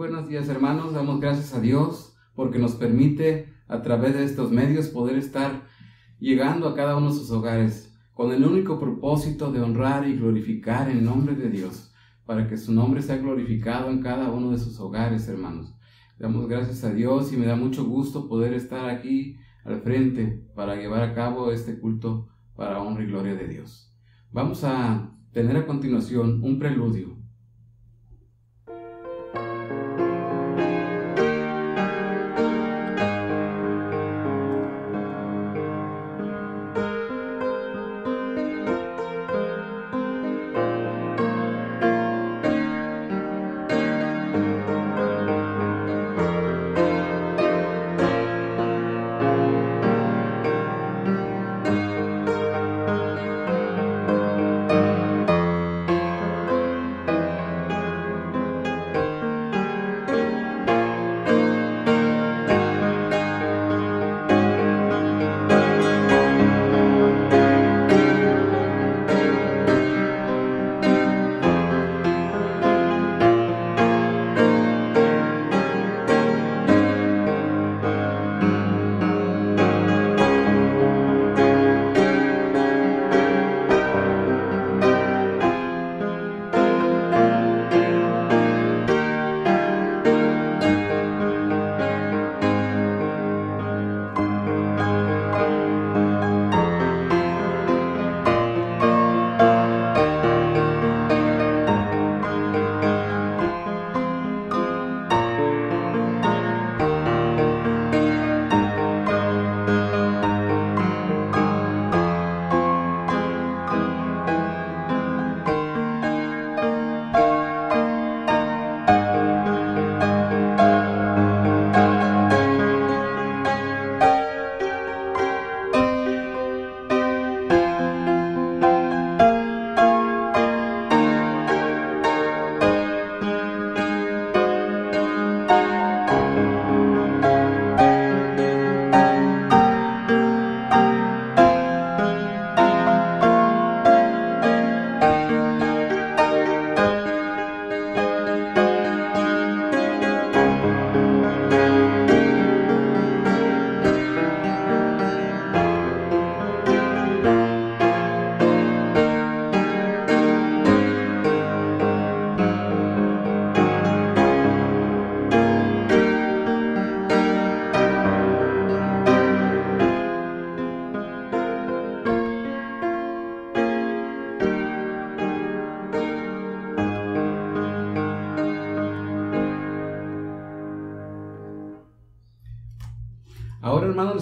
buenos días hermanos, damos gracias a Dios porque nos permite a través de estos medios poder estar llegando a cada uno de sus hogares con el único propósito de honrar y glorificar el nombre de Dios, para que su nombre sea glorificado en cada uno de sus hogares, hermanos. Damos gracias a Dios y me da mucho gusto poder estar aquí al frente para llevar a cabo este culto para honra y gloria de Dios. Vamos a tener a continuación un preludio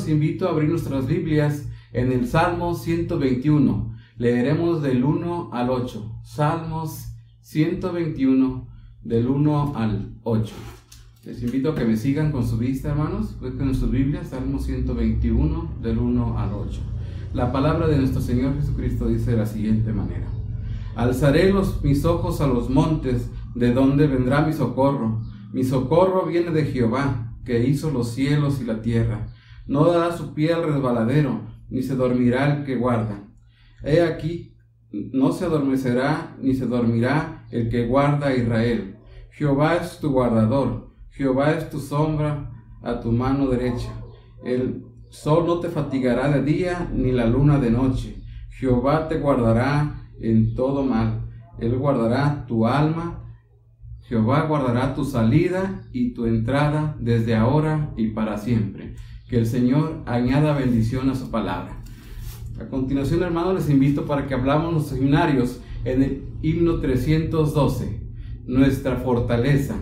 invito a abrir nuestras Biblias en el Salmo 121. Leeremos del 1 al 8. Salmos 121 del 1 al 8. Les invito a que me sigan con su vista, hermanos. Busquen en su Biblia, Salmo 121 del 1 al 8. La palabra de nuestro Señor Jesucristo dice de la siguiente manera. Alzaré los, mis ojos a los montes, de donde vendrá mi socorro. Mi socorro viene de Jehová, que hizo los cielos y la tierra. No dará su pie al resbaladero, ni se dormirá el que guarda. He aquí, no se adormecerá, ni se dormirá el que guarda a Israel. Jehová es tu guardador, Jehová es tu sombra a tu mano derecha. El sol no te fatigará de día, ni la luna de noche. Jehová te guardará en todo mal. Él guardará tu alma. Jehová guardará tu salida y tu entrada desde ahora y para siempre. Que el Señor añada bendición a su palabra. A continuación, hermanos, les invito para que hablamos los seminarios en el himno 312, nuestra fortaleza.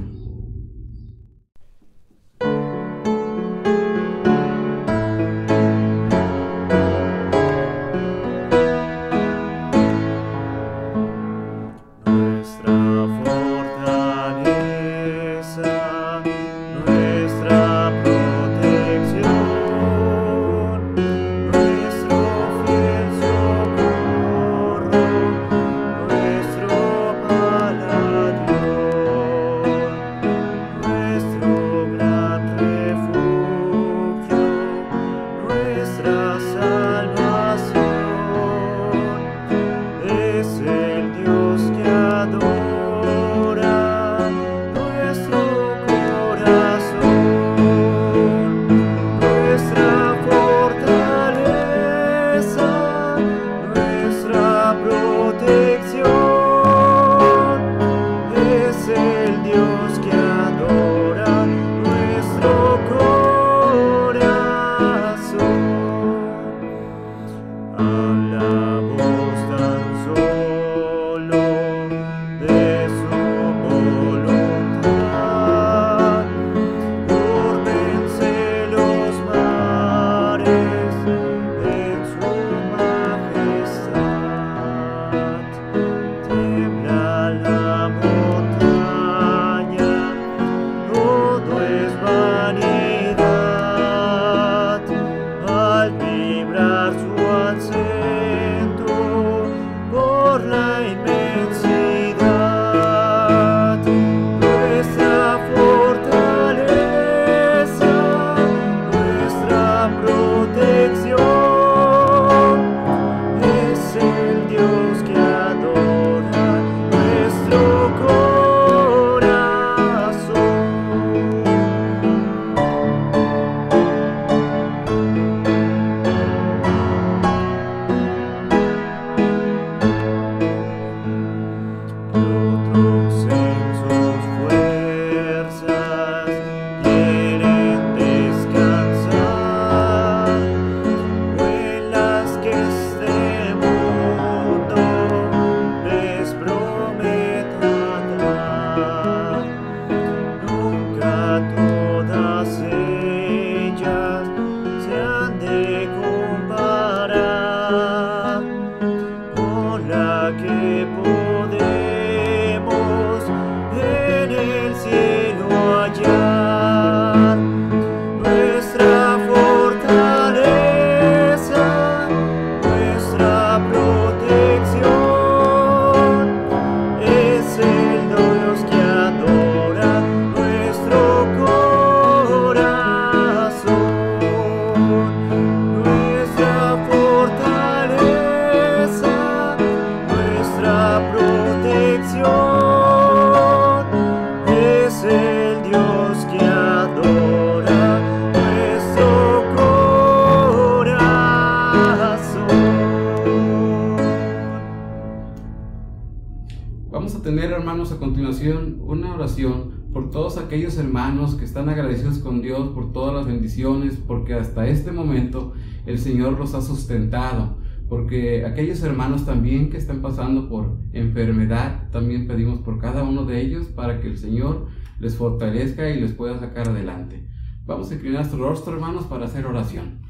Continuación una oración por todos aquellos hermanos que están agradecidos con Dios por todas las bendiciones, porque hasta este momento el Señor los ha sustentado, porque aquellos hermanos también que están pasando por enfermedad, también pedimos por cada uno de ellos para que el Señor les fortalezca y les pueda sacar adelante. Vamos a inclinar nuestro rostro, hermanos, para hacer oración.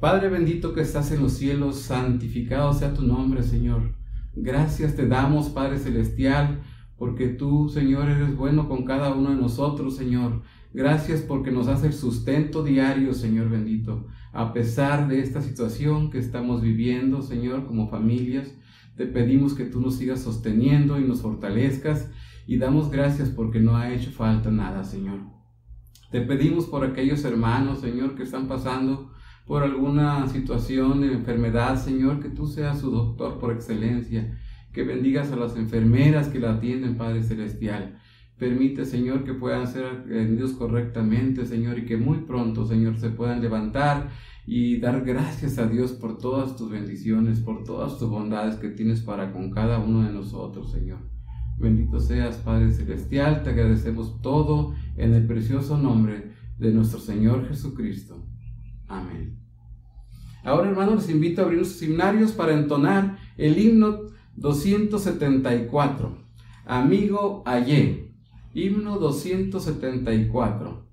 Padre bendito que estás en los cielos, santificado sea tu nombre, Señor. Gracias te damos, Padre Celestial, porque tú, Señor, eres bueno con cada uno de nosotros, Señor. Gracias porque nos hace el sustento diario, Señor bendito. A pesar de esta situación que estamos viviendo, Señor, como familias, te pedimos que tú nos sigas sosteniendo y nos fortalezcas y damos gracias porque no ha hecho falta nada, Señor. Te pedimos por aquellos hermanos, Señor, que están pasando por alguna situación de enfermedad, Señor, que tú seas su doctor por excelencia, que bendigas a las enfermeras que la atienden, Padre Celestial. Permite, Señor, que puedan ser atendidos correctamente, Señor, y que muy pronto, Señor, se puedan levantar y dar gracias a Dios por todas tus bendiciones, por todas tus bondades que tienes para con cada uno de nosotros, Señor. Bendito seas, Padre Celestial, te agradecemos todo en el precioso nombre de nuestro Señor Jesucristo. Amén. Ahora, hermanos, les invito a abrir sus himnarios para entonar el himno 274. Amigo Ayé. Himno 274.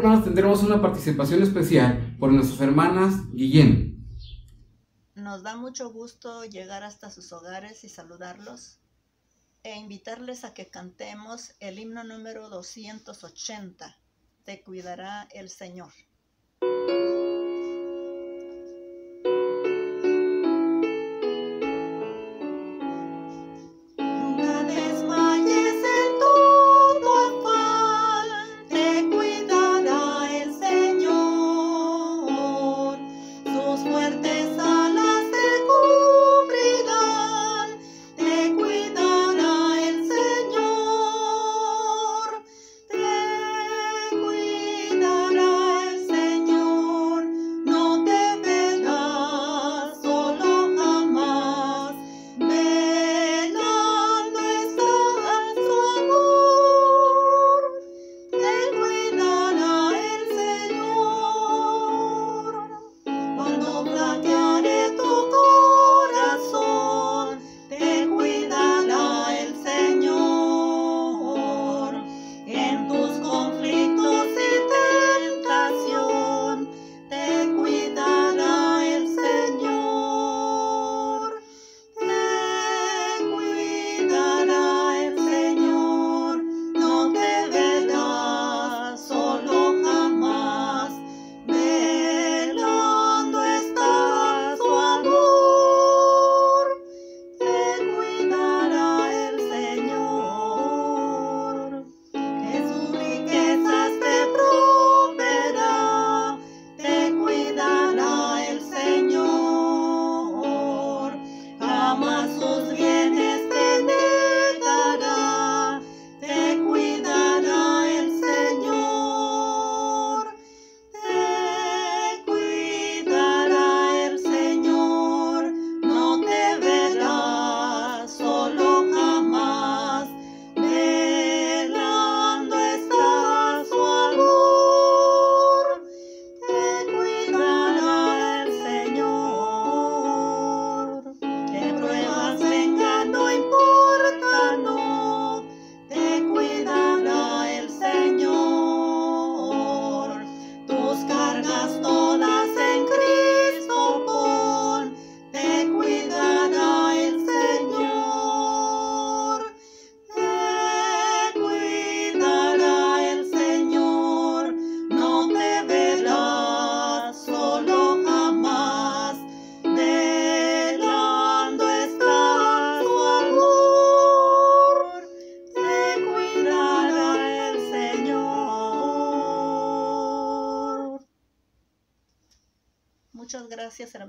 Tendremos una participación especial por nuestras hermanas Guillén. Nos da mucho gusto llegar hasta sus hogares y saludarlos e invitarles a que cantemos el himno número 280, Te cuidará el Señor.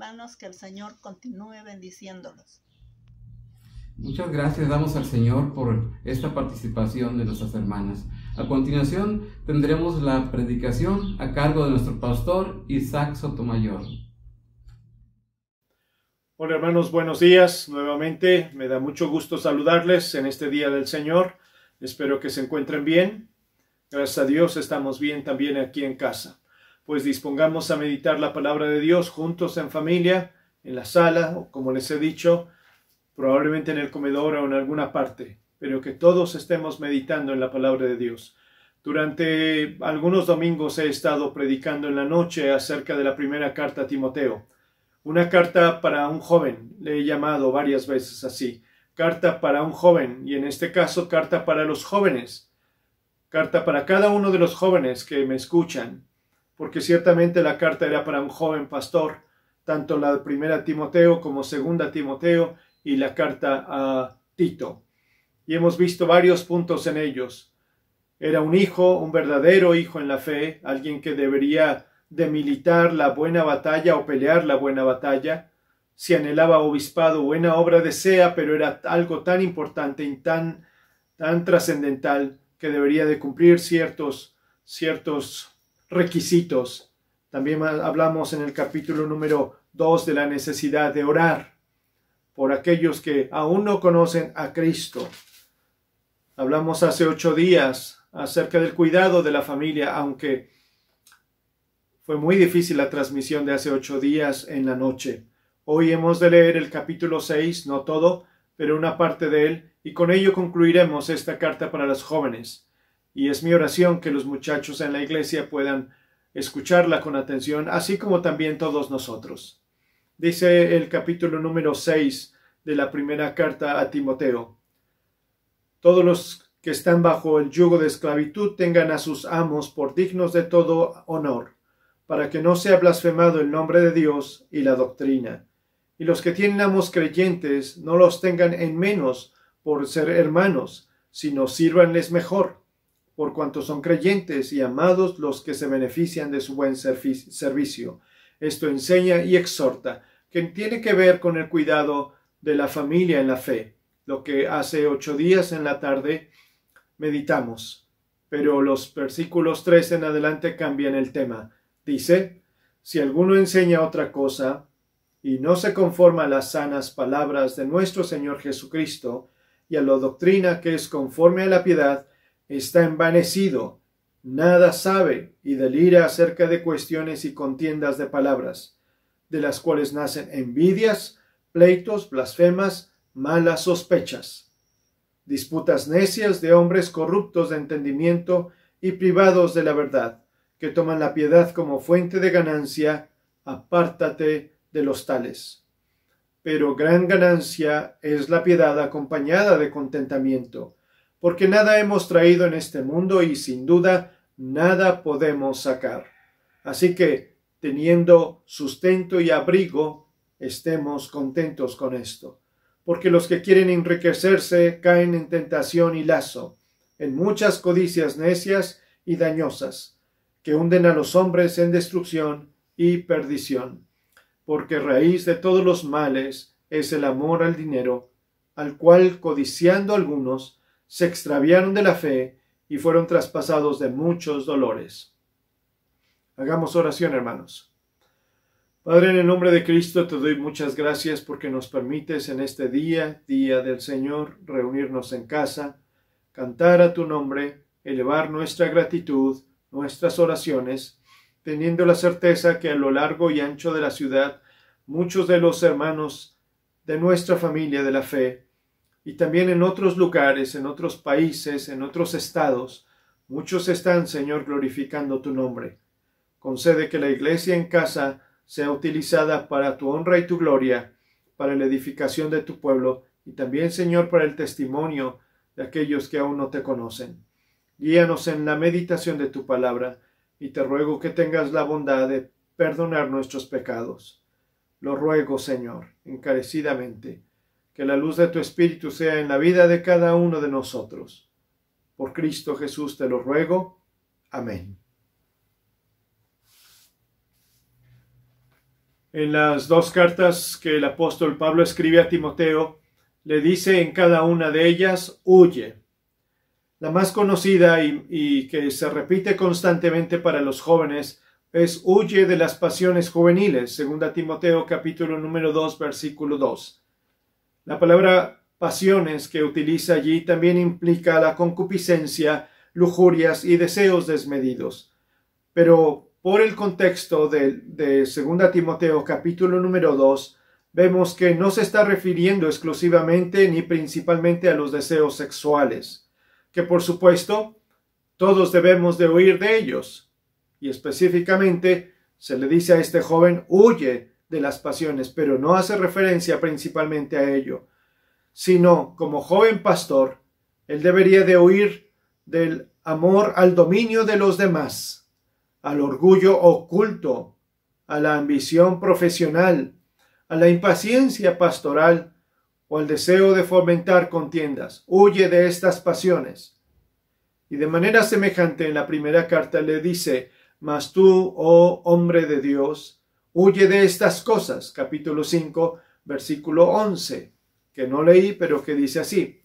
Hermanos, que el Señor continúe bendiciéndolos. Muchas gracias damos al Señor por esta participación de nuestras hermanas. A continuación tendremos la predicación a cargo de nuestro pastor Isaac Sotomayor. Hola hermanos, buenos días. Nuevamente me da mucho gusto saludarles en este día del Señor. Espero que se encuentren bien. Gracias a Dios estamos bien también aquí en casa. Pues dispongamos a meditar la palabra de Dios juntos en familia, en la sala, o como les he dicho, probablemente en el comedor o en alguna parte, pero que todos estemos meditando en la palabra de Dios. Durante algunos domingos he estado predicando en la noche acerca de la primera carta a Timoteo una carta para un joven, le he llamado varias veces así. Carta para un joven, y en este caso carta para los jóvenes. Carta para cada uno de los jóvenes que me escuchan, porque ciertamente la carta era para un joven pastor, tanto la primera Timoteo como segunda Timoteo y la carta a Tito. Y hemos visto varios puntos en ellos. Era un hijo, un verdadero hijo en la fe, alguien que debería de militar la buena batalla o pelear la buena batalla, si anhelaba obispado, buena obra desea, pero era algo tan importante y tan, tan trascendental que debería de cumplir ciertos, ciertos requisitos. También hablamos en el capítulo número 2 de la necesidad de orar por aquellos que aún no conocen a Cristo. Hablamos hace ocho días acerca del cuidado de la familia, aunque fue muy difícil la transmisión de hace ocho días en la noche. Hoy hemos de leer el capítulo 6, no todo, pero una parte de él, y con ello concluiremos esta carta para los jóvenes. Y es mi oración que los muchachos en la iglesia puedan escucharla con atención, así como también todos nosotros. Dice el capítulo número 6 de la primera carta a Timoteo. Todos los que están bajo el yugo de esclavitud tengan a sus amos por dignos de todo honor para que no sea blasfemado el nombre de Dios y la doctrina. Y los que tienen amos creyentes no los tengan en menos por ser hermanos, sino sírvanles mejor, por cuanto son creyentes y amados los que se benefician de su buen servicio. Esto enseña y exhorta, que tiene que ver con el cuidado de la familia en la fe, lo que hace ocho días en la tarde meditamos. Pero los versículos tres en adelante cambian el tema Dice, si alguno enseña otra cosa y no se conforma a las sanas palabras de nuestro Señor Jesucristo y a la doctrina que es conforme a la piedad, está envanecido, nada sabe y delira acerca de cuestiones y contiendas de palabras, de las cuales nacen envidias, pleitos, blasfemas, malas sospechas, disputas necias de hombres corruptos de entendimiento y privados de la verdad que toman la piedad como fuente de ganancia, apártate de los tales. Pero gran ganancia es la piedad acompañada de contentamiento, porque nada hemos traído en este mundo y sin duda nada podemos sacar. Así que, teniendo sustento y abrigo, estemos contentos con esto, porque los que quieren enriquecerse caen en tentación y lazo, en muchas codicias necias y dañosas, que hunden a los hombres en destrucción y perdición, porque raíz de todos los males es el amor al dinero, al cual, codiciando algunos, se extraviaron de la fe y fueron traspasados de muchos dolores. Hagamos oración, hermanos. Padre, en el nombre de Cristo te doy muchas gracias porque nos permites en este día, día del Señor, reunirnos en casa, cantar a tu nombre, elevar nuestra gratitud, nuestras oraciones, teniendo la certeza que a lo largo y ancho de la ciudad muchos de los hermanos de nuestra familia de la fe, y también en otros lugares, en otros países, en otros estados, muchos están, Señor, glorificando tu nombre. Concede que la iglesia en casa sea utilizada para tu honra y tu gloria, para la edificación de tu pueblo, y también, Señor, para el testimonio de aquellos que aún no te conocen. Guíanos en la meditación de tu palabra, y te ruego que tengas la bondad de perdonar nuestros pecados. Lo ruego, Señor, encarecidamente, que la luz de tu Espíritu sea en la vida de cada uno de nosotros. Por Cristo Jesús te lo ruego. Amén. En las dos cartas que el apóstol Pablo escribe a Timoteo, le dice en cada una de ellas, huye. La más conocida y, que se repite constantemente para los jóvenes es huye de las pasiones juveniles, segunda Timoteo capítulo número 2 versículo 2. La palabra pasiones que utiliza allí también implica la concupiscencia, lujurias y deseos desmedidos. Pero por el contexto de, de segunda Timoteo capítulo número 2, vemos que no se está refiriendo exclusivamente ni principalmente a los deseos sexuales que por supuesto todos debemos de huir de ellos. Y específicamente se le dice a este joven huye de las pasiones, pero no hace referencia principalmente a ello, sino como joven pastor, él debería de huir del amor al dominio de los demás, al orgullo oculto, a la ambición profesional, a la impaciencia pastoral, o el deseo de fomentar contiendas. Huye de estas pasiones. Y de manera semejante en la primera carta le dice, Mas tú, oh hombre de Dios, huye de estas cosas. Capítulo 5, versículo 11, que no leí, pero que dice así.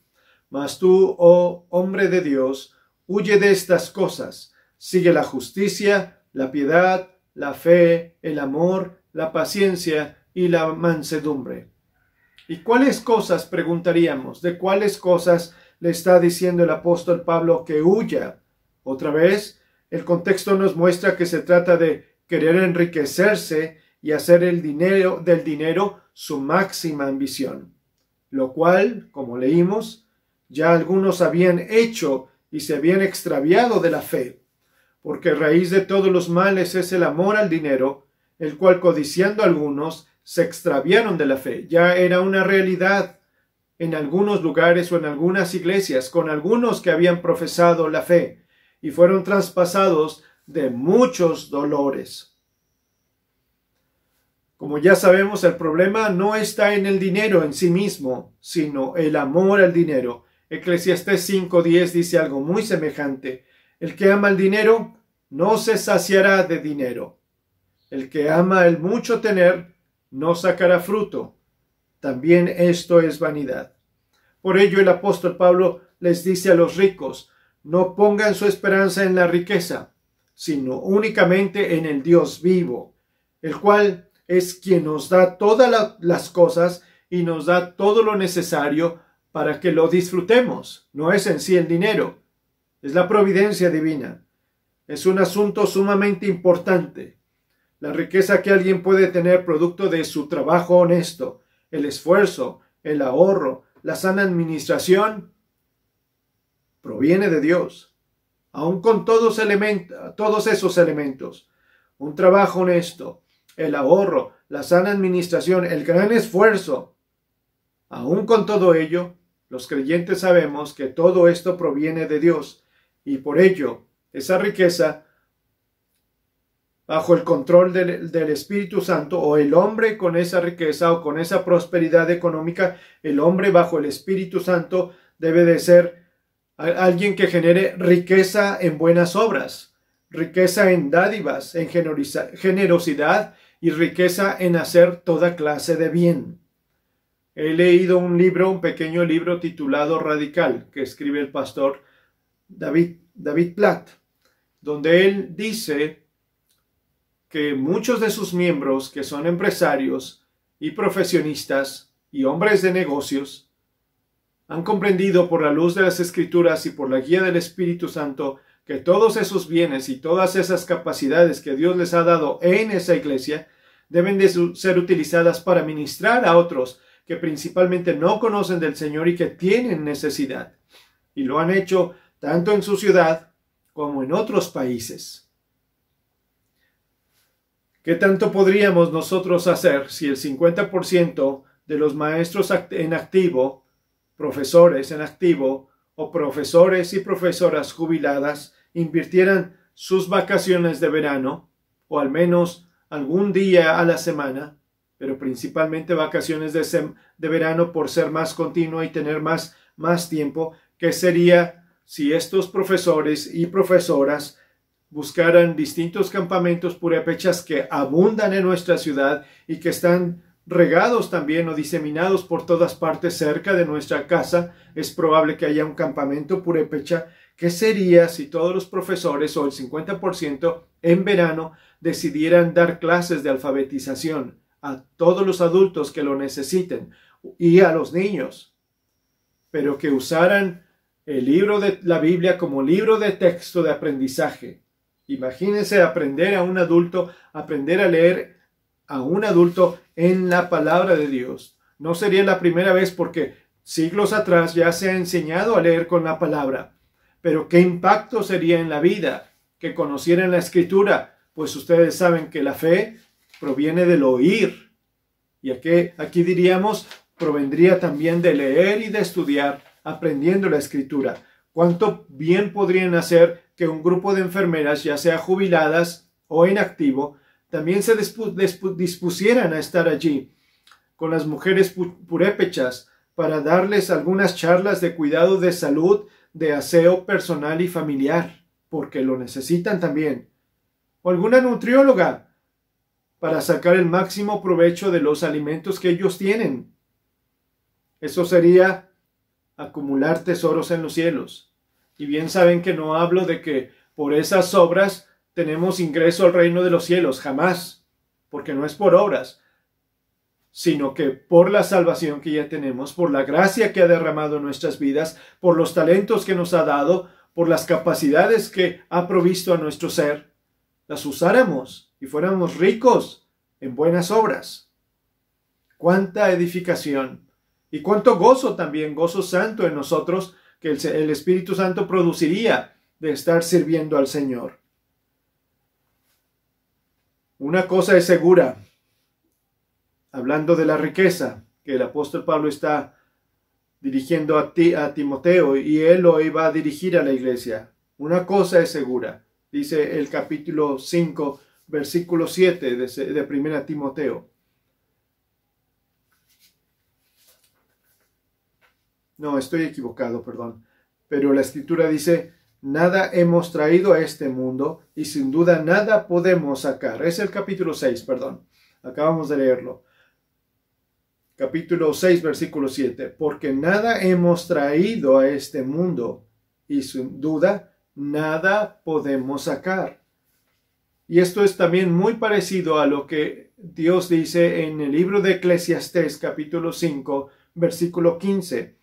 Mas tú, oh hombre de Dios, huye de estas cosas. Sigue la justicia, la piedad, la fe, el amor, la paciencia y la mansedumbre ¿Y cuáles cosas, preguntaríamos, de cuáles cosas le está diciendo el apóstol Pablo que huya? Otra vez, el contexto nos muestra que se trata de querer enriquecerse y hacer el dinero del dinero su máxima ambición, lo cual, como leímos, ya algunos habían hecho y se habían extraviado de la fe, porque raíz de todos los males es el amor al dinero, el cual codiciando algunos se extraviaron de la fe. Ya era una realidad en algunos lugares o en algunas iglesias con algunos que habían profesado la fe y fueron traspasados de muchos dolores. Como ya sabemos, el problema no está en el dinero en sí mismo, sino el amor al dinero. Eclesiastés 5.10 dice algo muy semejante. El que ama el dinero no se saciará de dinero. El que ama el mucho tener no sacará fruto. También esto es vanidad. Por ello el apóstol Pablo les dice a los ricos, no pongan su esperanza en la riqueza, sino únicamente en el Dios vivo, el cual es quien nos da todas las cosas y nos da todo lo necesario para que lo disfrutemos. No es en sí el dinero, es la providencia divina. Es un asunto sumamente importante la riqueza que alguien puede tener producto de su trabajo honesto, el esfuerzo, el ahorro, la sana administración, proviene de Dios. Aun con todos, esos elementos, un trabajo honesto, el ahorro, la sana administración, el gran esfuerzo, aun con todo ello, los creyentes sabemos que todo esto proviene de Dios y por ello esa riqueza bajo el control del, Espíritu Santo o el hombre con esa riqueza o con esa prosperidad económica, el hombre bajo el Espíritu Santo debe de ser alguien que genere riqueza en buenas obras, riqueza en dádivas, en generosidad y riqueza en hacer toda clase de bien. He leído un libro, un pequeño libro titulado Radical, que escribe el pastor David, David Platt, donde él dice que muchos de sus miembros, que son empresarios y profesionistas y hombres de negocios, han comprendido por la luz de las escrituras y por la guía del Espíritu Santo que todos esos bienes y todas esas capacidades que Dios les ha dado en esa iglesia deben de ser utilizadas para ministrar a otros que principalmente no conocen del Señor y que tienen necesidad. Y lo han hecho tanto en su ciudad como en otros países. ¿Qué tanto podríamos nosotros hacer si el 50% de los maestros en activo, profesores en activo o profesores y profesoras jubiladas invirtieran sus vacaciones de verano, o al menos algún día a la semana, pero principalmente vacaciones de, de verano por ser más continua y tener más, más tiempo, ¿qué sería si estos profesores y profesoras buscaran distintos campamentos purépechas que abundan en nuestra ciudad y que están regados también o diseminados por todas partes cerca de nuestra casa, es probable que haya un campamento purépecha. ¿Qué sería si todos los profesores o el 50% en verano decidieran dar clases de alfabetización a todos los adultos que lo necesiten y a los niños? Pero que usaran el libro de la Biblia como libro de texto de aprendizaje. Imagínense aprender a un adulto, aprender a leer a un adulto en la palabra de Dios. No sería la primera vez porque siglos atrás ya se ha enseñado a leer con la palabra. Pero qué impacto sería en la vida que conocieran la escritura, pues ustedes saben que la fe proviene del oír. Y aquí, aquí diríamos, provendría también de leer y de estudiar, aprendiendo la escritura. ¿Cuánto bien podrían hacer que un grupo de enfermeras, ya sea jubiladas o en activo, también se dispusieran a estar allí con las mujeres purépechas para darles algunas charlas de cuidado de salud, de aseo personal y familiar, porque lo necesitan también. O alguna nutrióloga para sacar el máximo provecho de los alimentos que ellos tienen. Eso sería acumular tesoros en los cielos. Y bien saben que no hablo de que por esas obras tenemos ingreso al reino de los cielos, jamás, porque no es por obras, sino que por la salvación que ya tenemos, por la gracia que ha derramado en nuestras vidas, por los talentos que nos ha dado, por las capacidades que ha provisto a nuestro ser, las usáramos y fuéramos ricos en buenas obras. Cuánta edificación y cuánto gozo también, gozo santo en nosotros que el, Espíritu Santo produciría de estar sirviendo al Señor. Una cosa es segura, hablando de la riqueza que el apóstol Pablo está dirigiendo a, ti, a Timoteo y él lo iba a dirigir a la iglesia. Una cosa es segura, dice el capítulo 5, versículo 7 de, de 1 Timoteo. No, estoy equivocado, perdón. Pero la escritura dice, Nada hemos traído a este mundo y sin duda nada podemos sacar. Es el capítulo 6, perdón. Acabamos de leerlo. Capítulo 6, versículo 7. Porque nada hemos traído a este mundo y sin duda nada podemos sacar. Y esto es también muy parecido a lo que Dios dice en el libro de Eclesiastés capítulo 5 versículo 15.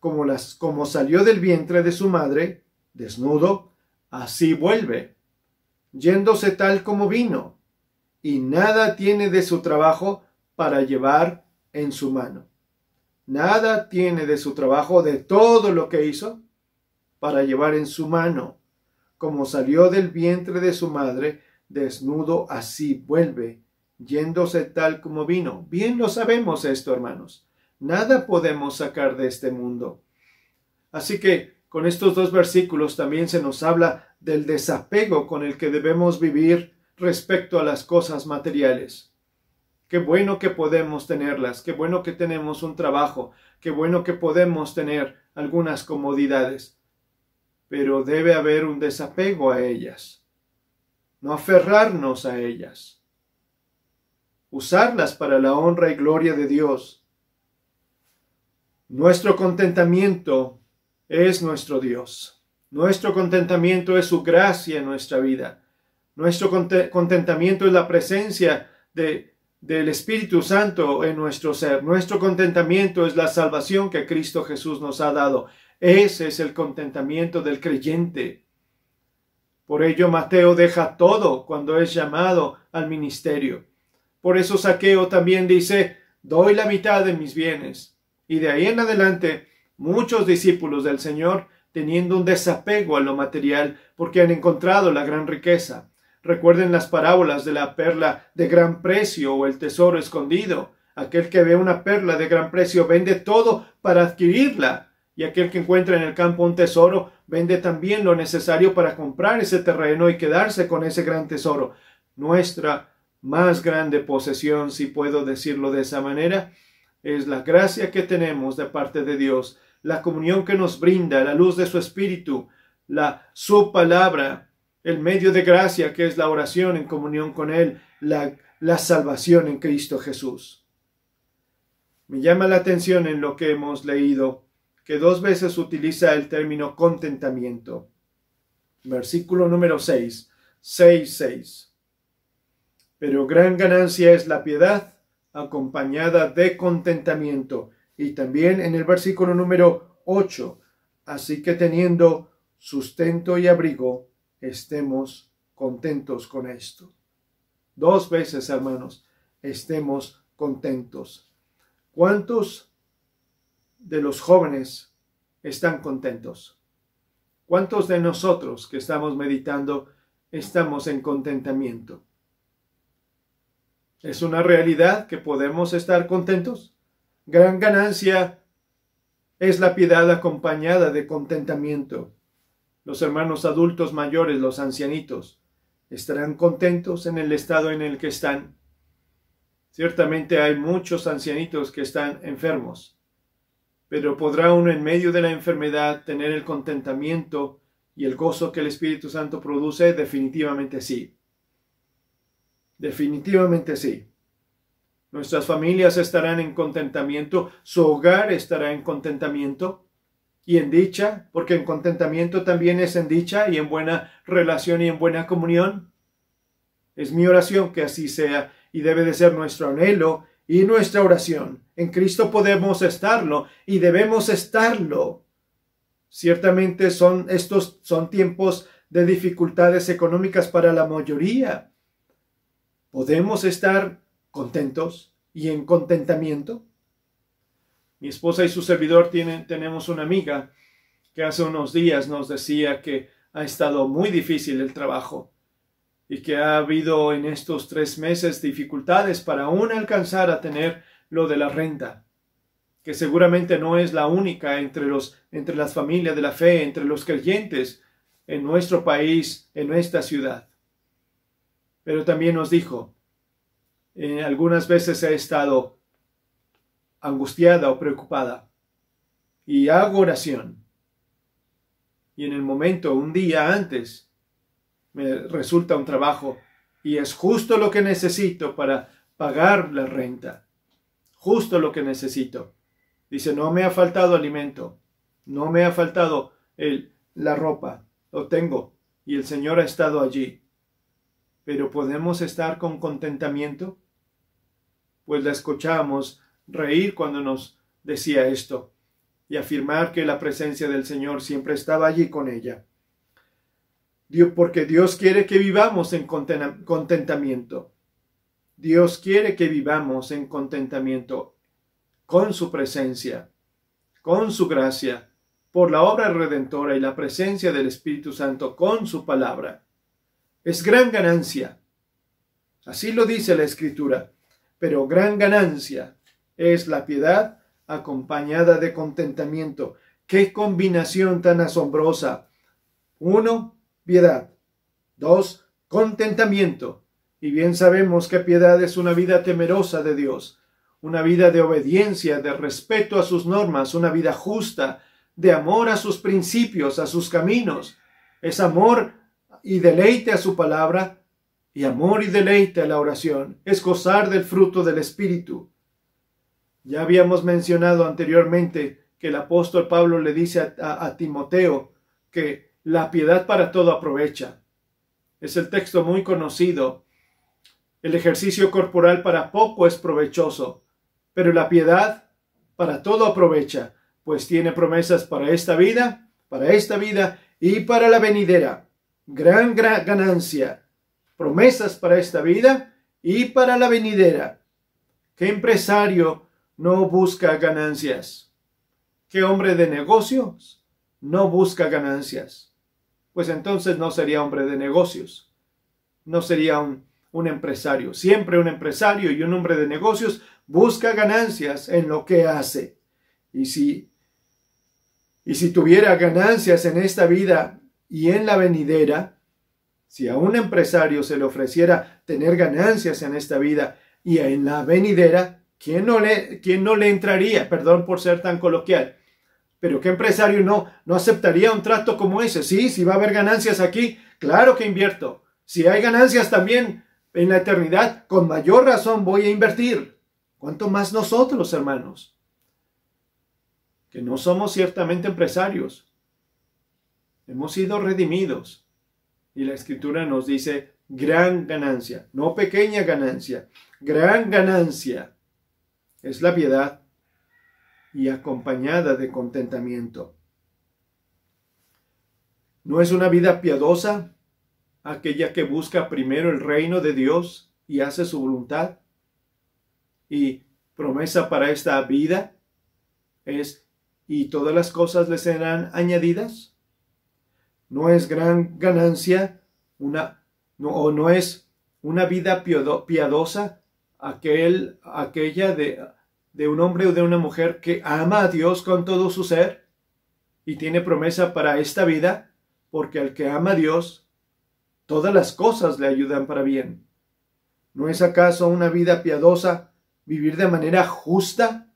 Como, las, como salió del vientre de su madre, desnudo, así vuelve, yéndose tal como vino, y nada tiene de su trabajo para llevar en su mano. Nada tiene de su trabajo, de todo lo que hizo, para llevar en su mano. Como salió del vientre de su madre, desnudo, así vuelve, yéndose tal como vino. Bien lo sabemos esto, hermanos. Nada podemos sacar de este mundo. Así que con estos dos versículos también se nos habla del desapego con el que debemos vivir respecto a las cosas materiales. Qué bueno que podemos tenerlas, qué bueno que tenemos un trabajo, qué bueno que podemos tener algunas comodidades, pero debe haber un desapego a ellas, no aferrarnos a ellas, usarlas para la honra y gloria de Dios. Nuestro contentamiento es nuestro Dios. Nuestro contentamiento es su gracia en nuestra vida. Nuestro contentamiento es la presencia de, del Espíritu Santo en nuestro ser. Nuestro contentamiento es la salvación que Cristo Jesús nos ha dado. Ese es el contentamiento del creyente. Por ello Mateo deja todo cuando es llamado al ministerio. Por eso Saqueo también dice, doy la mitad de mis bienes. Y de ahí en adelante muchos discípulos del Señor teniendo un desapego a lo material porque han encontrado la gran riqueza. Recuerden las parábolas de la perla de gran precio o el tesoro escondido. Aquel que ve una perla de gran precio vende todo para adquirirla. Y aquel que encuentra en el campo un tesoro vende también lo necesario para comprar ese terreno y quedarse con ese gran tesoro. Nuestra más grande posesión, si puedo decirlo de esa manera, es la gracia que tenemos de parte de Dios la comunión que nos brinda, la luz de su espíritu, la su palabra, el medio de gracia que es la oración en comunión con Él, la, la salvación en Cristo Jesús. Me llama la atención en lo que hemos leído que dos veces utiliza el término contentamiento. Versículo número 6, 6, 6. Pero gran ganancia es la piedad acompañada de contentamiento. Y también en el versículo número 8, así que teniendo sustento y abrigo, estemos contentos con esto. Dos veces, hermanos, estemos contentos. ¿Cuántos de los jóvenes están contentos? ¿Cuántos de nosotros que estamos meditando estamos en contentamiento? ¿Es una realidad que podemos estar contentos? Gran ganancia es la piedad acompañada de contentamiento. Los hermanos adultos mayores, los ancianitos, estarán contentos en el estado en el que están. Ciertamente hay muchos ancianitos que están enfermos, pero ¿podrá uno en medio de la enfermedad tener el contentamiento y el gozo que el Espíritu Santo produce? Definitivamente sí. Definitivamente sí. Nuestras familias estarán en contentamiento, su hogar estará en contentamiento y en dicha, porque en contentamiento también es en dicha y en buena relación y en buena comunión. Es mi oración que así sea y debe de ser nuestro anhelo y nuestra oración. En Cristo podemos estarlo y debemos estarlo. Ciertamente son estos son tiempos de dificultades económicas para la mayoría. ¿Podemos estar contentos y en contentamiento? Mi esposa y su servidor tienen, tenemos una amiga que hace unos días nos decía que ha estado muy difícil el trabajo y que ha habido en estos tres meses dificultades para aún alcanzar a tener lo de la renta, que seguramente no es la única entre, los, entre las familias de la fe, entre los creyentes en nuestro país, en nuestra ciudad. Pero también nos dijo, eh, algunas veces he estado angustiada o preocupada y hago oración. Y en el momento, un día antes, me resulta un trabajo y es justo lo que necesito para pagar la renta. Justo lo que necesito. Dice, no me ha faltado alimento, no me ha faltado el, la ropa, lo tengo y el Señor ha estado allí. Pero podemos estar con contentamiento, pues la escuchamos reír cuando nos decía esto y afirmar que la presencia del Señor siempre estaba allí con ella. Dios, porque Dios quiere que vivamos en contentamiento. Dios quiere que vivamos en contentamiento con su presencia, con su gracia, por la obra redentora y la presencia del Espíritu Santo con su palabra. Es gran ganancia. Así lo dice la Escritura. Pero gran ganancia es la piedad acompañada de contentamiento. ¡Qué combinación tan asombrosa! Uno, piedad. Dos, contentamiento. Y bien sabemos que piedad es una vida temerosa de Dios, una vida de obediencia, de respeto a sus normas, una vida justa, de amor a sus principios, a sus caminos. Es amor y deleite a su palabra y amor y deleite a la oración. Es gozar del fruto del Espíritu. Ya habíamos mencionado anteriormente que el apóstol Pablo le dice a, Timoteo que la piedad para todo aprovecha. Es el texto muy conocido. El ejercicio corporal para poco es provechoso, pero la piedad para todo aprovecha, pues tiene promesas para esta vida, para esta vida y para la venidera. Gran, gran ganancia. Promesas para esta vida y para la venidera. ¿Qué empresario no busca ganancias. ¿Qué hombre de negocios no busca ganancias? Pues entonces no sería hombre de negocios, no sería un, un empresario. Siempre un empresario y un hombre de negocios busca ganancias en lo que hace. Y si, y si tuviera ganancias en esta vida y en la venidera, si a un empresario se le ofreciera tener ganancias en esta vida y en la venidera, ¿Quién no le, entraría? Perdón por ser tan coloquial. Pero ¿qué empresario no, no aceptaría un trato como ese? Sí, si va a haber ganancias aquí, claro que invierto. Si hay ganancias también en la eternidad, con mayor razón voy a invertir. ¿Cuánto más nosotros, hermanos? Que no somos ciertamente empresarios. Hemos sido redimidos. Y la escritura nos dice gran ganancia, no pequeña ganancia, gran ganancia. Es la piedad y acompañada de contentamiento. ¿No es una vida piadosa aquella que busca primero el reino de Dios y hace su voluntad? Y promesa para esta vida es, ¿y todas las cosas le serán añadidas? ¿No es gran ganancia una, no, o no es una vida piadosa aquel, aquella de de un hombre o de una mujer que ama a Dios con todo su ser y tiene promesa para esta vida, porque al que ama a Dios, todas las cosas le ayudan para bien. ¿No es acaso una vida piadosa vivir de manera justa?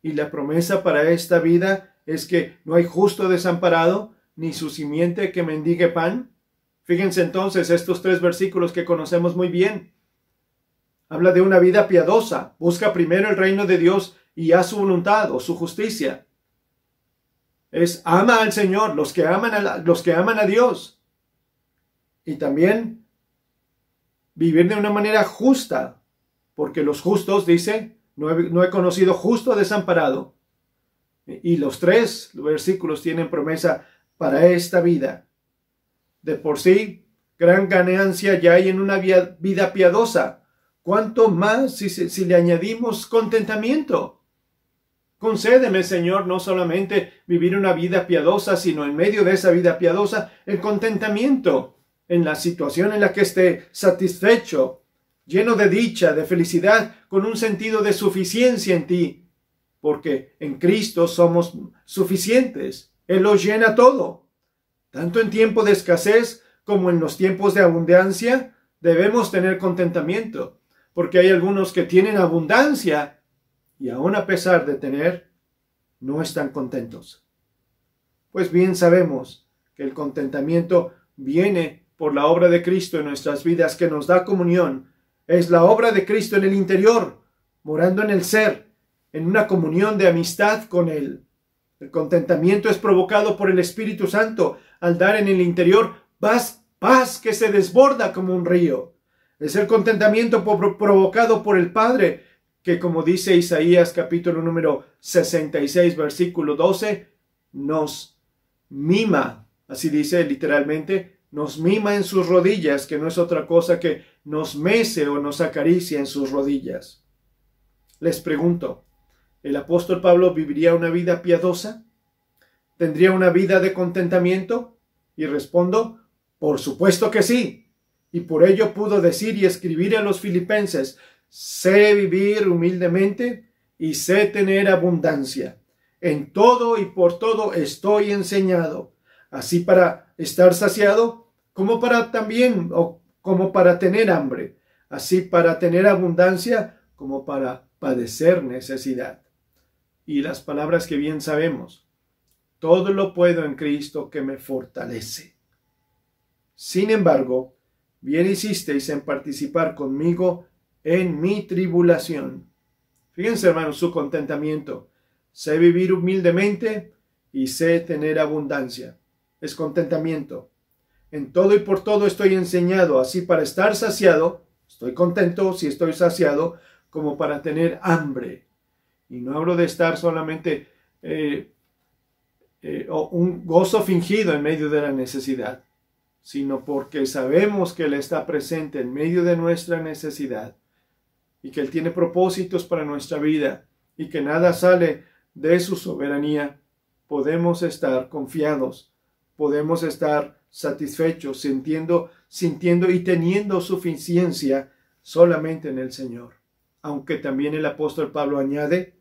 Y la promesa para esta vida es que no hay justo desamparado, ni su simiente que mendigue pan. Fíjense entonces estos tres versículos que conocemos muy bien. Habla de una vida piadosa. Busca primero el reino de Dios y a su voluntad o su justicia. Es ama al Señor, los que aman a, los que aman a Dios. Y también vivir de una manera justa, porque los justos, dice, no he, no he conocido justo desamparado. Y los tres versículos tienen promesa para esta vida. De por sí, gran ganancia ya hay en una vida piadosa ¿Cuánto más si, le añadimos contentamiento? Concédeme, Señor, no solamente vivir una vida piadosa, sino en medio de esa vida piadosa, el contentamiento en la situación en la que esté satisfecho, lleno de dicha, de felicidad, con un sentido de suficiencia en ti, porque en Cristo somos suficientes. Él lo llena todo. Tanto en tiempo de escasez como en los tiempos de abundancia, debemos tener contentamiento porque hay algunos que tienen abundancia y aún a pesar de tener, no están contentos. Pues bien sabemos que el contentamiento viene por la obra de Cristo en nuestras vidas que nos da comunión. Es la obra de Cristo en el interior, morando en el ser, en una comunión de amistad con Él. El contentamiento es provocado por el Espíritu Santo al dar en el interior paz, paz que se desborda como un río. Es el contentamiento provocado por el Padre, que como dice Isaías capítulo número 66 versículo 12, nos mima, así dice literalmente, nos mima en sus rodillas, que no es otra cosa que nos mece o nos acaricia en sus rodillas. Les pregunto, ¿el apóstol Pablo viviría una vida piadosa? ¿Tendría una vida de contentamiento? Y respondo, por supuesto que sí y por ello pudo decir y escribir a los filipenses, sé vivir humildemente y sé tener abundancia. En todo y por todo estoy enseñado, así para estar saciado, como para también, o como para tener hambre, así para tener abundancia, como para padecer necesidad. Y las palabras que bien sabemos, todo lo puedo en Cristo que me fortalece. Sin embargo, bien hicisteis en participar conmigo en mi tribulación. Fíjense, hermanos, su contentamiento. Sé vivir humildemente y sé tener abundancia. Es contentamiento. En todo y por todo estoy enseñado, así para estar saciado, estoy contento si estoy saciado, como para tener hambre. Y no hablo de estar solamente eh, eh, un gozo fingido en medio de la necesidad sino porque sabemos que Él está presente en medio de nuestra necesidad y que Él tiene propósitos para nuestra vida y que nada sale de su soberanía, podemos estar confiados, podemos estar satisfechos, sintiendo, sintiendo y teniendo suficiencia solamente en el Señor. Aunque también el apóstol Pablo añade,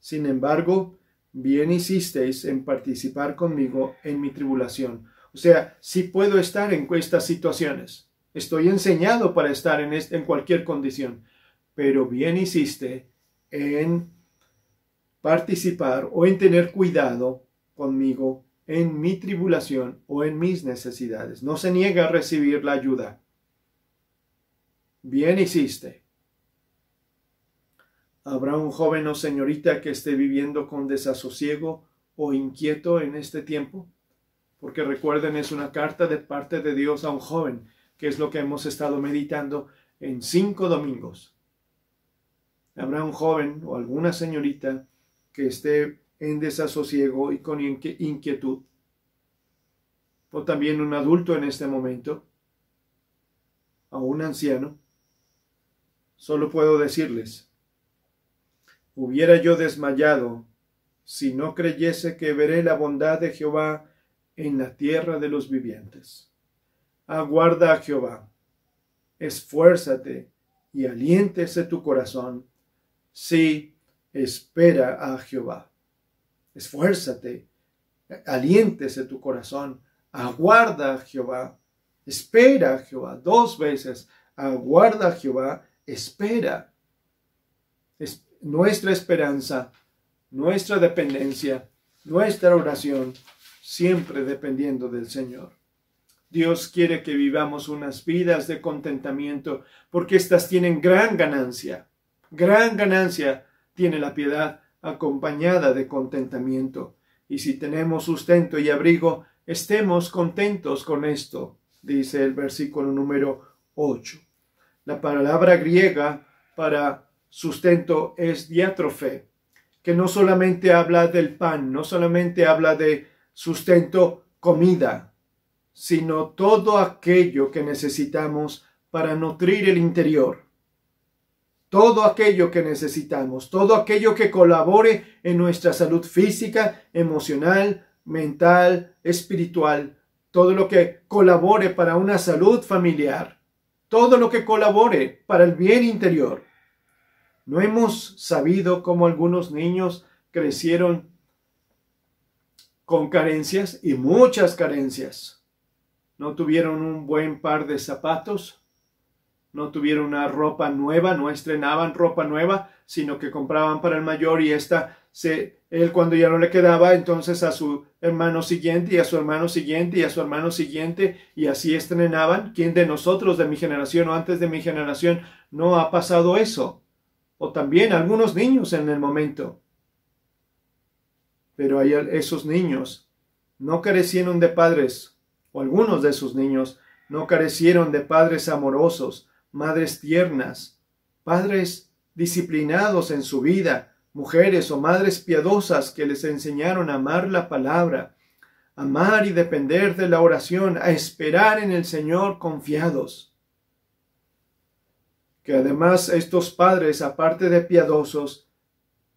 sin embargo, bien hicisteis en participar conmigo en mi tribulación o sea, sí puedo estar en estas situaciones. Estoy enseñado para estar en, en cualquier condición. Pero bien hiciste en participar o en tener cuidado conmigo en mi tribulación o en mis necesidades. No se niega a recibir la ayuda. Bien hiciste. ¿Habrá un joven o señorita que esté viviendo con desasosiego o inquieto en este tiempo? Porque recuerden, es una carta de parte de Dios a un joven, que es lo que hemos estado meditando en cinco domingos. Habrá un joven o alguna señorita que esté en desasosiego y con inquietud. O también un adulto en este momento, o un anciano. Solo puedo decirles, hubiera yo desmayado si no creyese que veré la bondad de Jehová en la tierra de los vivientes. Aguarda a Jehová, esfuérzate y aliéntese tu corazón. Sí, espera a Jehová. Esfuérzate, aliéntese tu corazón, aguarda a Jehová, espera a Jehová. Dos veces, aguarda a Jehová, espera. Es nuestra esperanza, nuestra dependencia, nuestra oración, siempre dependiendo del Señor. Dios quiere que vivamos unas vidas de contentamiento porque éstas tienen gran ganancia. Gran ganancia tiene la piedad acompañada de contentamiento. Y si tenemos sustento y abrigo, estemos contentos con esto, dice el versículo número 8. La palabra griega para sustento es diatrofe, que no solamente habla del pan, no solamente habla de sustento, comida, sino todo aquello que necesitamos para nutrir el interior todo aquello que necesitamos, todo aquello que colabore en nuestra salud física, emocional, mental, espiritual, todo lo que colabore para una salud familiar, todo lo que colabore para el bien interior. ¿No hemos sabido cómo algunos niños crecieron con carencias y muchas carencias? No tuvieron un buen par de zapatos, no tuvieron una ropa nueva, no estrenaban ropa nueva, sino que compraban para el mayor y esta se, él cuando ya no le quedaba, entonces a su hermano siguiente y a su hermano siguiente y a su hermano siguiente y así estrenaban. ¿Quién de nosotros, de mi generación o antes de mi generación, no ha pasado eso? O también algunos niños en el momento. Pero esos niños no carecieron de padres, o algunos de esos niños no carecieron de padres amorosos, madres tiernas, padres disciplinados en su vida, mujeres o madres piadosas que les enseñaron a amar la palabra, amar y depender de la oración, a esperar en el Señor confiados. Que además estos padres, aparte de piadosos,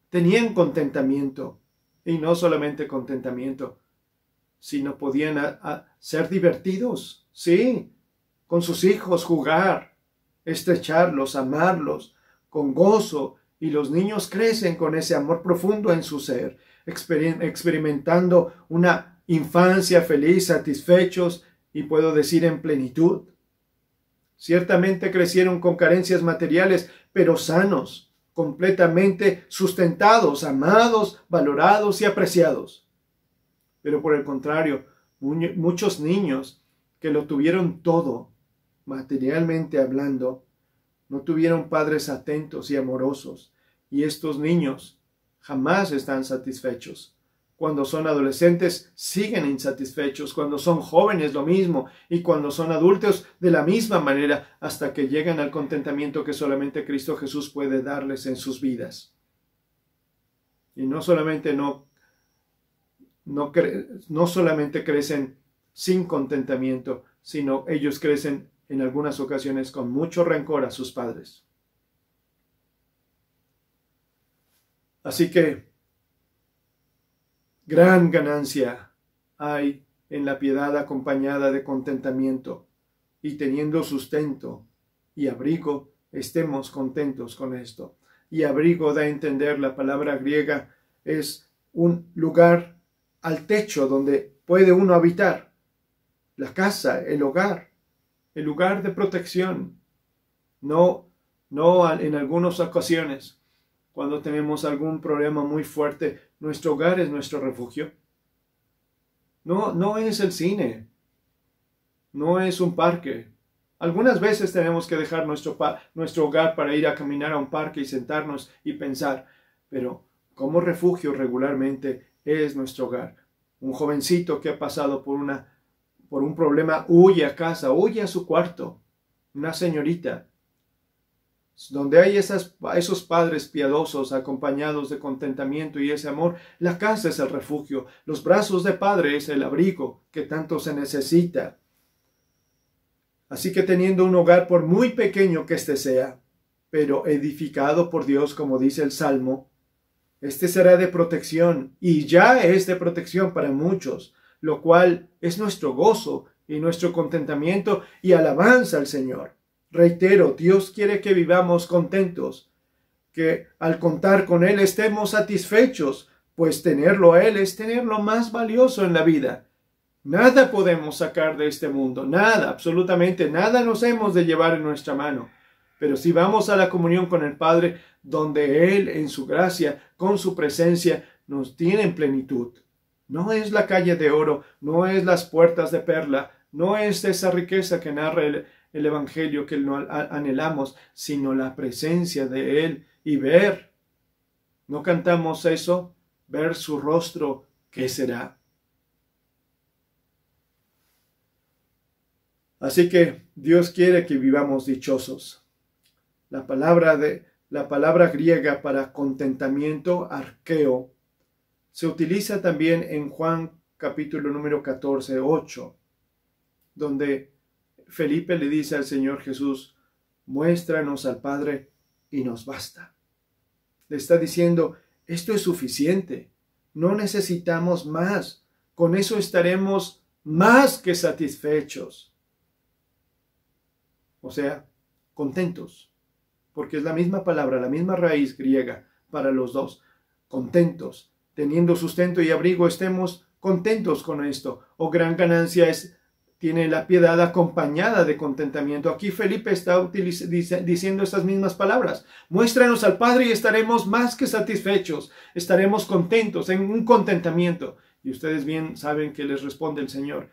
tenían contentamiento, y no solamente contentamiento, sino podían ser divertidos, sí, con sus hijos jugar, estrecharlos, amarlos con gozo, y los niños crecen con ese amor profundo en su ser, experimentando una infancia feliz, satisfechos y puedo decir en plenitud. Ciertamente crecieron con carencias materiales, pero sanos, completamente sustentados, amados, valorados y apreciados. Pero por el contrario, muchos niños que lo tuvieron todo, materialmente hablando, no tuvieron padres atentos y amorosos, y estos niños jamás están satisfechos. Cuando son adolescentes siguen insatisfechos, cuando son jóvenes lo mismo, y cuando son adultos de la misma manera, hasta que llegan al contentamiento que solamente Cristo Jesús puede darles en sus vidas. Y no solamente no, no, no solamente crecen sin contentamiento, sino ellos crecen en algunas ocasiones con mucho rencor a sus padres. Así que gran ganancia hay en la piedad acompañada de contentamiento y teniendo sustento y abrigo, estemos contentos con esto. Y abrigo da a entender la palabra griega es un lugar al techo donde puede uno habitar, la casa, el hogar el lugar de protección. No, no en algunas ocasiones cuando tenemos algún problema muy fuerte, nuestro hogar es nuestro refugio. No, no es el cine, no es un parque. Algunas veces tenemos que dejar nuestro, nuestro hogar para ir a caminar a un parque y sentarnos y pensar, pero como refugio regularmente es nuestro hogar. Un jovencito que ha pasado por, una, por un problema huye a casa, huye a su cuarto. Una señorita donde hay esos padres piadosos acompañados de contentamiento y ese amor, la casa es el refugio, los brazos de padre es el abrigo que tanto se necesita. Así que teniendo un hogar por muy pequeño que éste sea, pero edificado por Dios como dice el Salmo, este será de protección y ya es de protección para muchos, lo cual es nuestro gozo y nuestro contentamiento y alabanza al Señor. Reitero, Dios quiere que vivamos contentos, que al contar con Él estemos satisfechos, pues tenerlo a Él es tener lo más valioso en la vida. Nada podemos sacar de este mundo, nada, absolutamente nada nos hemos de llevar en nuestra mano. Pero si vamos a la comunión con el Padre, donde Él en su gracia, con su presencia, nos tiene en plenitud. No es la calle de oro, no es las puertas de perla, no es esa riqueza que narra el, el Evangelio que no anhelamos, sino la presencia de Él y ver. ¿No cantamos eso? Ver su rostro, ¿qué será? Así que Dios quiere que vivamos dichosos. La palabra de la palabra griega para contentamiento, arqueo, se utiliza también en Juan capítulo número 14, 8, donde Felipe le dice al Señor Jesús, muéstranos al Padre y nos basta. Le está diciendo, esto es suficiente, no necesitamos más, con eso estaremos más que satisfechos. O sea, contentos, porque es la misma palabra, la misma raíz griega para los dos, contentos, teniendo sustento y abrigo, estemos contentos con esto. O gran ganancia es tiene la piedad acompañada de contentamiento. Aquí Felipe está diciendo estas mismas palabras. Muéstranos al Padre y estaremos más que satisfechos, estaremos contentos, en un contentamiento. Y ustedes bien saben que les responde el Señor.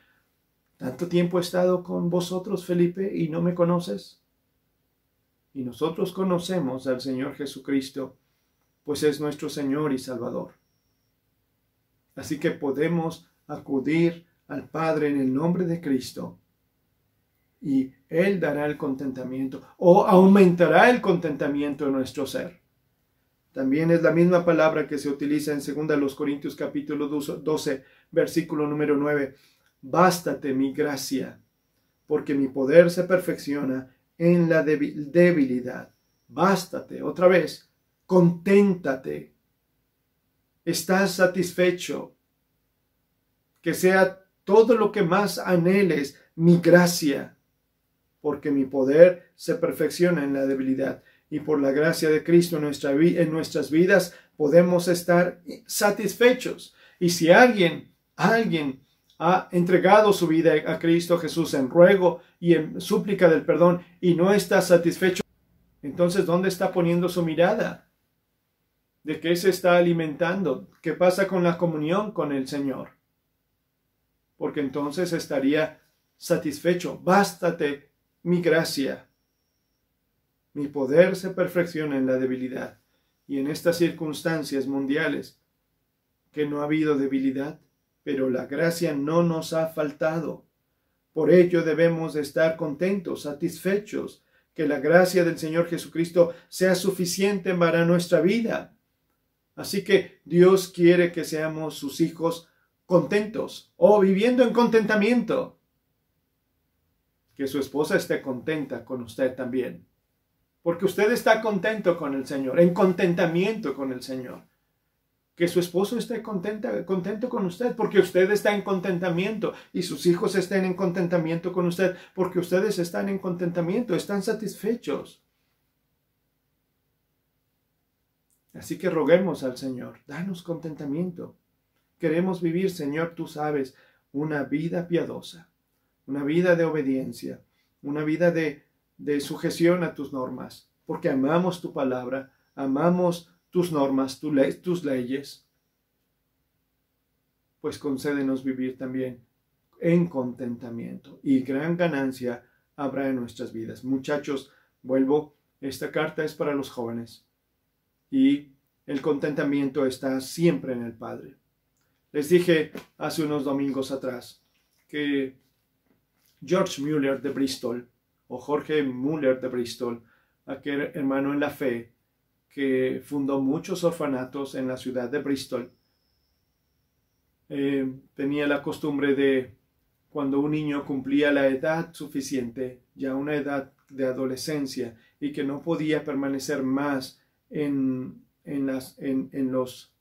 ¿Tanto tiempo he estado con vosotros, Felipe, y no me conoces? Y nosotros conocemos al Señor Jesucristo, pues es nuestro Señor y Salvador. Así que podemos acudir al Padre en el nombre de Cristo y Él dará el contentamiento o aumentará el contentamiento en nuestro ser. También es la misma palabra que se utiliza en 2 Corintios capítulo 12, versículo número 9. Bástate mi gracia, porque mi poder se perfecciona en la debilidad. Bástate, otra vez, conténtate. Estás satisfecho. Que sea todo lo que más anheles, mi gracia, porque mi poder se perfecciona en la debilidad. Y por la gracia de Cristo en, en nuestras vidas podemos estar satisfechos. Y si alguien, alguien ha entregado su vida a Cristo Jesús en ruego y en súplica del perdón y no está satisfecho, entonces ¿dónde está poniendo su mirada? ¿De qué se está alimentando? ¿Qué pasa con la comunión con el Señor? Porque entonces estaría satisfecho. Bástate mi gracia. Mi poder se perfecciona en la debilidad. Y en estas circunstancias mundiales, que no ha habido debilidad, pero la gracia no nos ha faltado. Por ello debemos de estar contentos, satisfechos, que la gracia del Señor Jesucristo sea suficiente para nuestra vida. Así que Dios quiere que seamos sus hijos contentos o viviendo en contentamiento. Que su esposa esté contenta con usted también. Porque usted está contento con el Señor, en contentamiento con el Señor. Que su esposo esté contenta, contento con usted, porque usted está en contentamiento y sus hijos estén en contentamiento con usted, porque ustedes están en contentamiento, están satisfechos. Así que roguemos al Señor, danos contentamiento. Queremos vivir, Señor, tú sabes, una vida piadosa, una vida de obediencia, una vida de, sujeción a tus normas, porque amamos tu palabra, amamos tus normas, tus leyes, pues concédenos vivir también en contentamiento y gran ganancia habrá en nuestras vidas. Muchachos, vuelvo, esta carta es para los jóvenes y el contentamiento está siempre en el Padre. Les dije hace unos domingos atrás que George Muller de Bristol, o Jorge Muller de Bristol, aquel hermano en la fe, que fundó muchos orfanatos en la ciudad de Bristol, eh, tenía la costumbre de, cuando un niño cumplía la edad suficiente, ya una edad de adolescencia, y que no podía permanecer más en, en, las, en, en, los,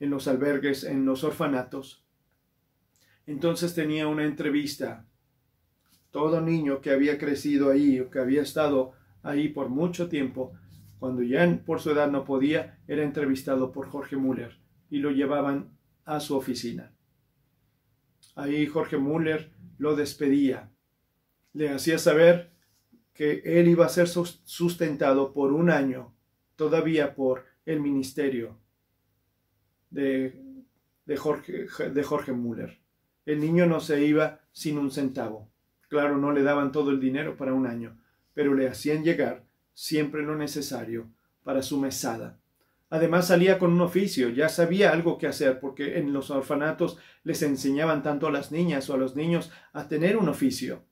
en los albergues, en los orfanatos, entonces tenía una entrevista. Todo niño que había crecido ahí o que había estado ahí por mucho tiempo, cuando ya por su edad no podía, era entrevistado por Jorge Müller y lo llevaban a su oficina. Ahí Jorge Müller lo despedía. Le hacía saber que él iba a ser sustentado por un año todavía por el ministerio de, de, Jorge, de Jorge Müller. El niño no se iba sin un centavo. Claro, no le daban todo el dinero para un año, pero le hacían llegar siempre lo necesario para su mesada. Además salía con un oficio, ya sabía algo que hacer, porque en los orfanatos les enseñaban tanto a las niñas o a los niños a tener un oficio.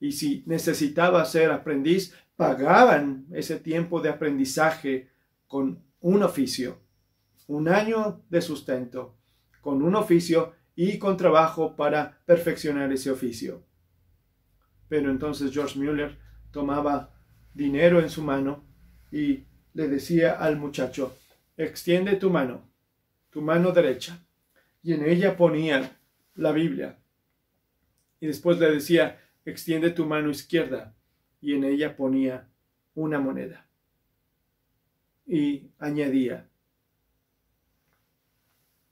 Y si necesitaba ser aprendiz, pagaban ese tiempo de aprendizaje con un oficio, un año de sustento, con un oficio y con trabajo para perfeccionar ese oficio. Pero entonces George Mueller tomaba dinero en su mano y le decía al muchacho, extiende tu mano, tu mano derecha, y en ella ponía la Biblia. Y después le decía, extiende tu mano izquierda, y en ella ponía una moneda. Y añadía,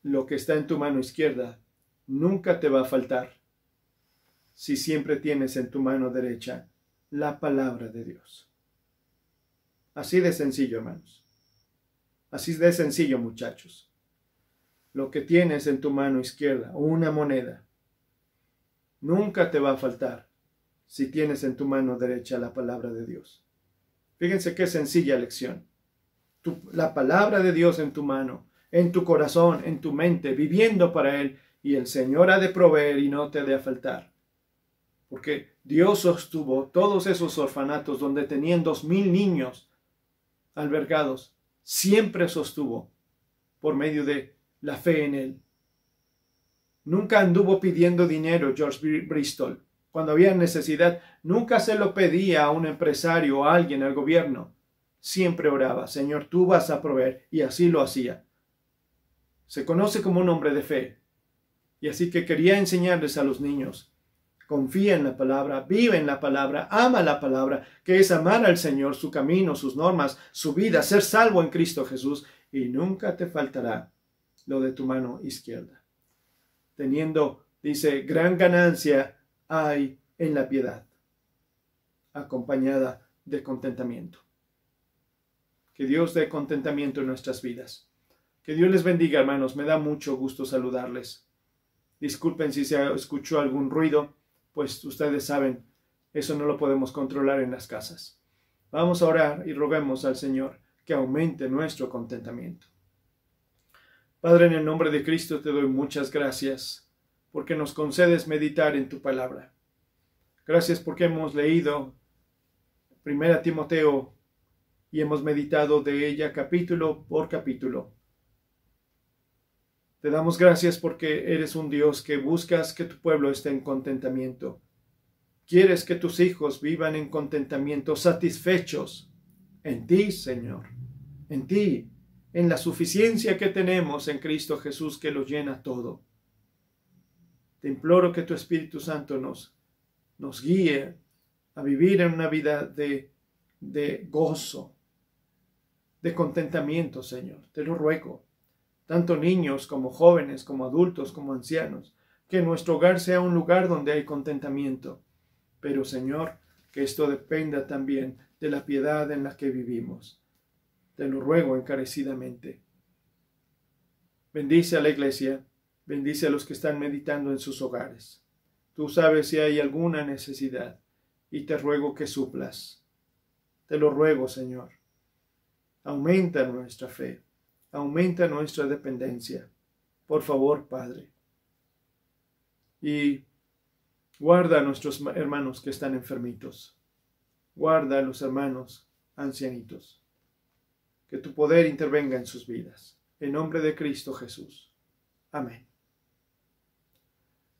lo que está en tu mano izquierda nunca te va a faltar si siempre tienes en tu mano derecha la palabra de Dios. Así de sencillo, hermanos. Así de sencillo, muchachos. Lo que tienes en tu mano izquierda, una moneda, nunca te va a faltar si tienes en tu mano derecha la palabra de Dios. Fíjense qué sencilla lección. la palabra de Dios en tu mano, en tu corazón, en tu mente, viviendo para Él, y el Señor ha de proveer y no te ha de faltar. Porque Dios sostuvo todos esos orfanatos donde tenían dos mil niños albergados, siempre sostuvo por medio de la fe en Él. Nunca anduvo pidiendo dinero George Bristol. Cuando había necesidad, nunca se lo pedía a un empresario o a alguien, al gobierno. Siempre oraba, Señor, tú vas a proveer, y así lo hacía. Se conoce como un hombre de fe, y así que quería enseñarles a los niños, confía en la palabra, vive en la palabra, ama la palabra, que es amar al Señor, su camino, sus normas, su vida, ser salvo en Cristo Jesús, y nunca te faltará lo de tu mano izquierda. Teniendo, dice, gran ganancia hay en la piedad, acompañada de contentamiento. Que Dios dé contentamiento en nuestras vidas. Que Dios les bendiga, hermanos. Me da mucho gusto saludarles. Disculpen si se escuchó algún ruido, pues ustedes saben, eso no lo podemos controlar en las casas. Vamos a orar y roguemos al Señor que aumente nuestro contentamiento. Padre, en el nombre de Cristo te doy muchas gracias porque nos concedes meditar en tu palabra. Gracias porque hemos leído Primera Timoteo y hemos meditado de ella capítulo por capítulo. Te damos gracias porque eres un Dios que buscas que tu pueblo esté en contentamiento. Quieres que tus hijos vivan en contentamiento, satisfechos en ti, Señor, en ti, en la suficiencia que tenemos en Cristo Jesús que lo llena todo. Te imploro que tu Espíritu Santo nos, guíe a vivir en una vida de, de gozo, de contentamiento, Señor. Te lo ruego tanto niños como jóvenes, como adultos, como ancianos. Que nuestro hogar sea un lugar donde hay contentamiento. Pero Señor, que esto dependa también de la piedad en la que vivimos. Te lo ruego encarecidamente. Bendice a la iglesia, bendice a los que están meditando en sus hogares. Tú sabes si hay alguna necesidad y te ruego que suplas. Te lo ruego, Señor. Aumenta nuestra fe, aumenta nuestra dependencia. Por favor, Padre. Y guarda a nuestros hermanos que están enfermitos. Guarda a los hermanos ancianitos. Que tu poder intervenga en sus vidas. En nombre de Cristo Jesús. Amén.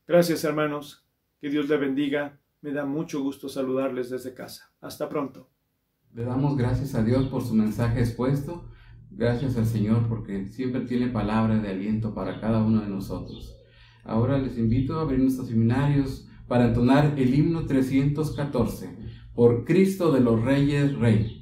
Gracias hermanos. Que Dios le bendiga. Me da mucho gusto saludarles desde casa. Hasta pronto. Le damos gracias a Dios por su mensaje expuesto. Gracias al Señor porque siempre tiene palabra de aliento para cada uno de nosotros. Ahora les invito a abrir nuestros seminarios para entonar el himno 314, por Cristo de los Reyes Rey.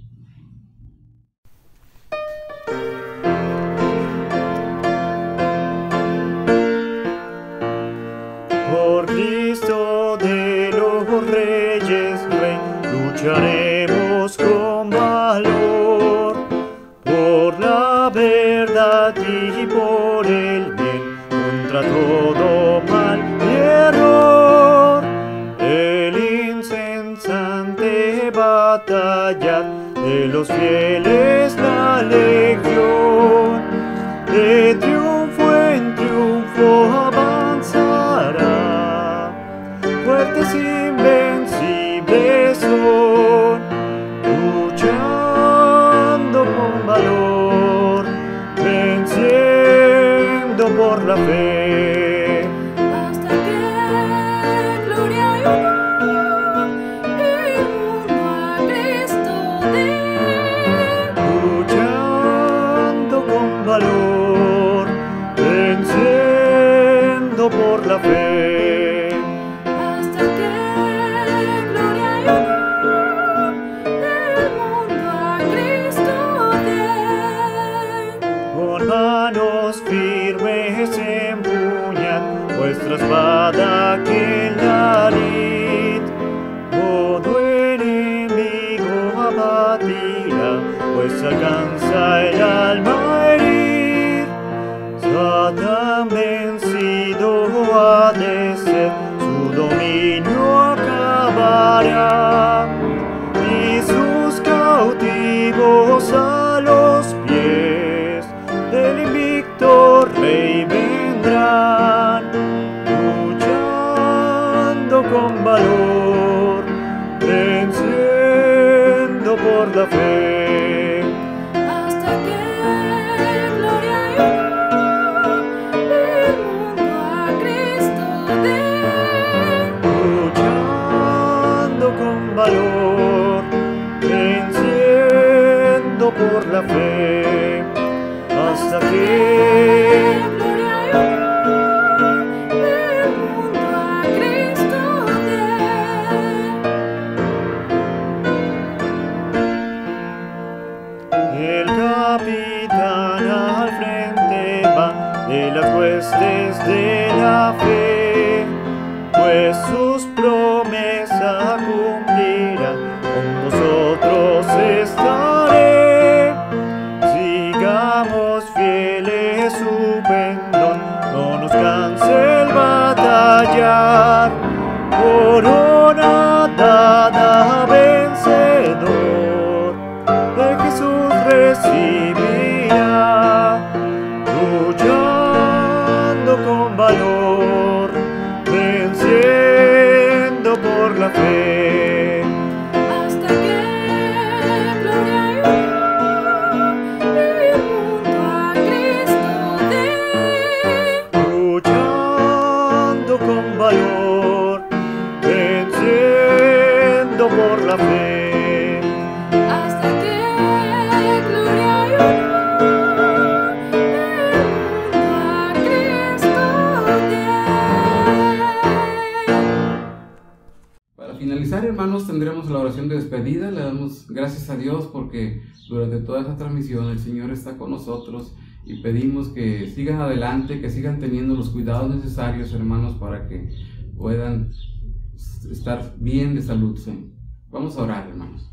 cada vencedor, de Jesús recibe. Y pedimos que sigan adelante, que sigan teniendo los cuidados necesarios, hermanos, para que puedan estar bien de salud. Vamos a orar, hermanos.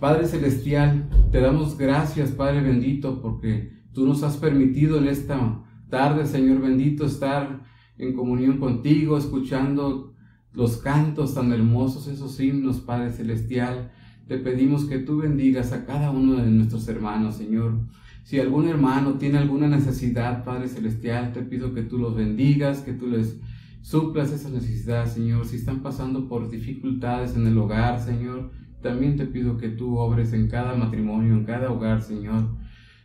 Padre Celestial, te damos gracias, Padre bendito, porque tú nos has permitido en esta tarde, Señor bendito, estar en comunión contigo, escuchando los cantos tan hermosos, esos himnos, Padre Celestial. Te pedimos que tú bendigas a cada uno de nuestros hermanos, Señor. Si algún hermano tiene alguna necesidad, Padre Celestial, te pido que tú los bendigas, que tú les suplas esa necesidad, Señor. Si están pasando por dificultades en el hogar, Señor, también te pido que tú obres en cada matrimonio, en cada hogar, Señor.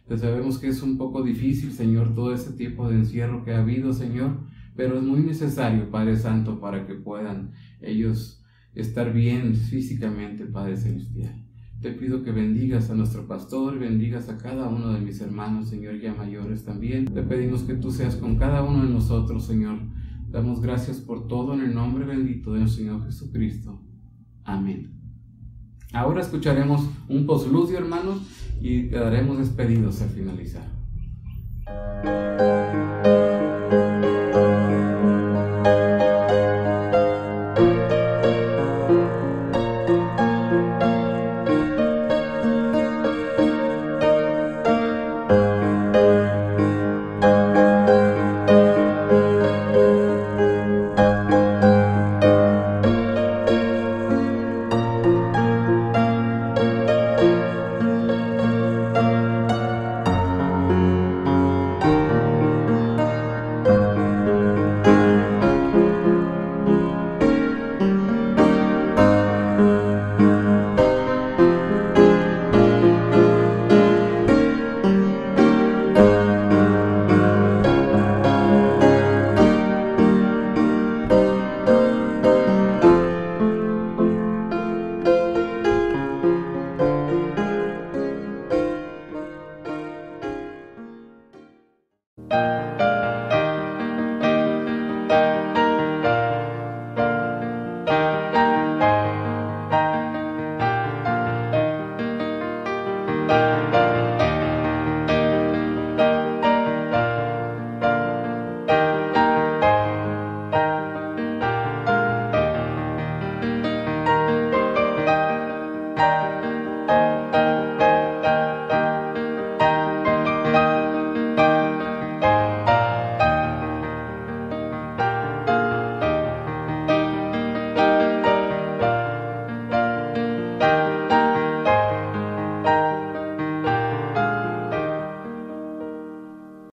Te sabemos que es un poco difícil, Señor, todo ese tiempo de encierro que ha habido, Señor, pero es muy necesario, Padre Santo, para que puedan ellos estar bien físicamente, Padre Celestial. Te pido que bendigas a nuestro pastor, bendigas a cada uno de mis hermanos, Señor, ya mayores también. Te pedimos que tú seas con cada uno de nosotros, Señor. Damos gracias por todo en el nombre bendito de nuestro Señor Jesucristo. Amén. Ahora escucharemos un postludio, hermanos, y quedaremos despedidos al finalizar.